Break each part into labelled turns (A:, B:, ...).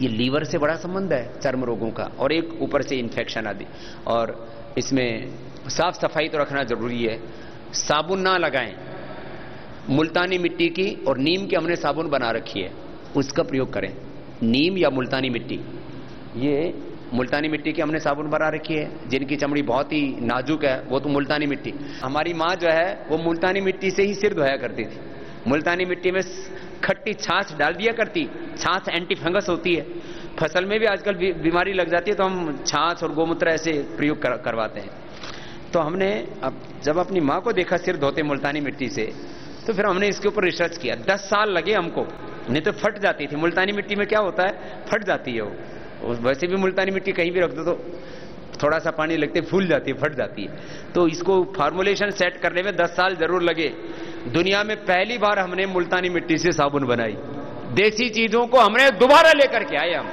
A: ये लीवर से बड़ा संबंध है चर्म रोगों का और एक ऊपर से इन्फेक्शन आदि। और इसमें साफ़ सफ़ाई तो रखना ज़रूरी है। साबुन ना लगाएँ। मुल्तानी मिट्टी की और नीम की हमने साबुन बना रखी है, उसका प्रयोग करें। नीम या मुल्तानी मिट्टी। ये मुल्तानी मिट्टी की हमने साबुन बना रखी है, जिनकी चमड़ी बहुत ही नाजुक है, वो तो मुल्तानी मिट्टी। हमारी माँ जो है, वो मुल्तानी मिट्टी से ही सिर धोया करती थी। मुल्तानी मिट्टी में खट्टी छाछ डाल दिया करती। छाछ एंटी फंगस होती है। फ़सल में भी आजकल बीमारी लग जाती है तो हम छाछ और गोमूत्र ऐसे प्रयोग कर, करवाते हैं। तो हमने अब जब अपनी माँ को देखा सिर धोते मुल्तानी मिट्टी से तो फिर हमने इसके ऊपर रिसर्च किया। दस साल लगे हमको। नहीं तो फट जाती थी। मुल्तानी मिट्टी में क्या होता है? फट जाती है वो। वैसे भी मुल्तानी मिट्टी कहीं भी रख दो तो थोड़ा सा पानी लगते फूल जाती है फट जाती है। तो इसको फार्मुलेशन सेट करने में दस साल ज़रूर लगे। दुनिया में पहली बार हमने मुल्तानी मिट्टी से साबुन बनाई। देसी चीज़ों को हमने दोबारा लेकर के आए हम।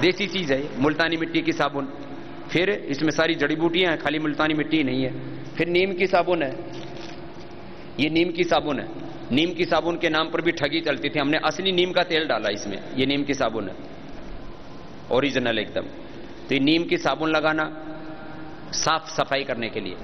A: देसी चीज़ है मुल्तानी मिट्टी की साबुन। फिर इसमें सारी जड़ी बूटियाँ हैं, खाली मुल्तानी मिट्टी नहीं है। फिर नीम की साबुन है। ये नीम की साबुन है। नीम की साबुन के नाम पर भी ठगी चलती थी। हमने असली नीम का तेल डाला इसमें। ये नीम की साबुन है। ओरिजिनल एकदम। तो ये नीम की साबुन लगाना, साफ़ सफ़ाई करने के लिए।